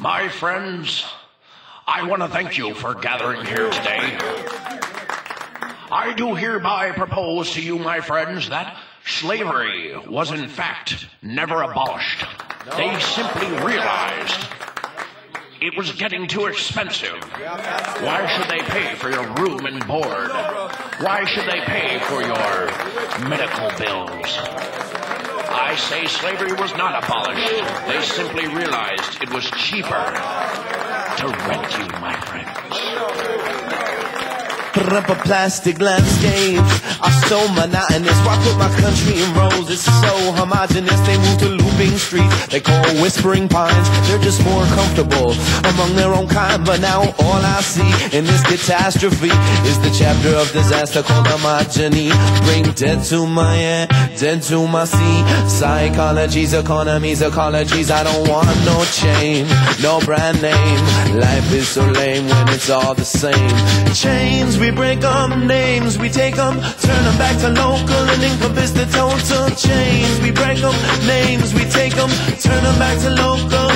My friends, I want to thank you for gathering here today. I do hereby propose to you, my friends, that slavery was in fact never abolished. They simply realized it was getting too expensive. Why should they pay for your room and board? Why should they pay for your medical bills? I say slavery was not abolished. They simply realized it was cheaper to rent you, my friends. Rubber plastic landscapes are so monotonous. Why put my country in rows? It's so homogenous. They move to looping streets. They call whispering pines. They're just more comfortable among their own kind. But now all I see in this catastrophe is the chapter of disaster called homogeny. Bring dead to my air, dead to my sea. Psychologies, economies, ecologies. I don't want no chain, no brand name. Life is so lame when it's all the same. Chains, we break 'em, names, we take 'em, turn 'em back to local and encompass the total chains. We break 'em, names, we take 'em, turn 'em back to local.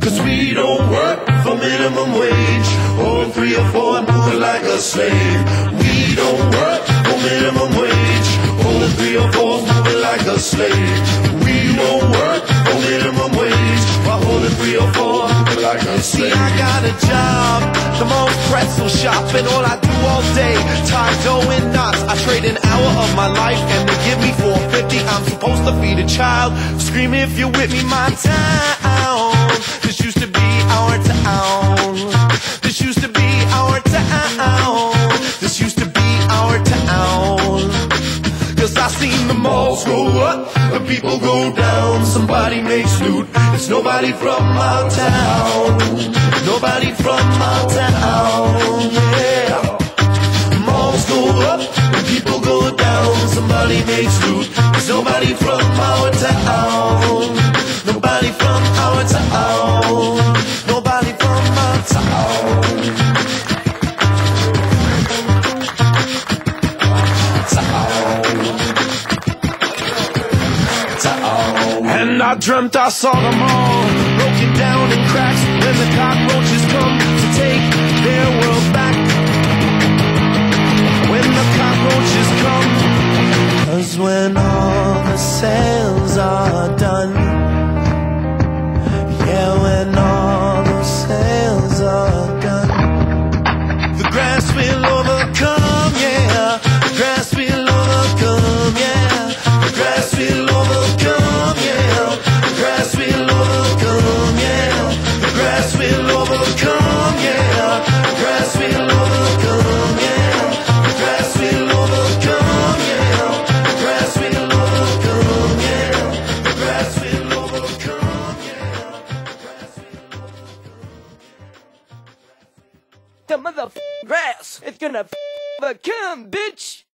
Cause we don't work for minimum wage or three or four and move like a slave. We don't work for minimum wage or three or four move like a slave. We don't work for minimum wage while holding three or four like a slave. See, I got a job, the most pretzel shop, and all I do all day, dough and knots. I trade an hour of my life and they give me 450. I'm supposed to feed a child. Scream if you're with me, my town. This used to be our town. Seen the malls go up, the people go down. Somebody makes loot, it's nobody from our town. Nobody from our town, yeah. And I dreamt I saw them all broken down in cracks when the cockroaches come to take their world back. When the cockroaches come, cause when the mother grass. It's gonna overcome, bitch.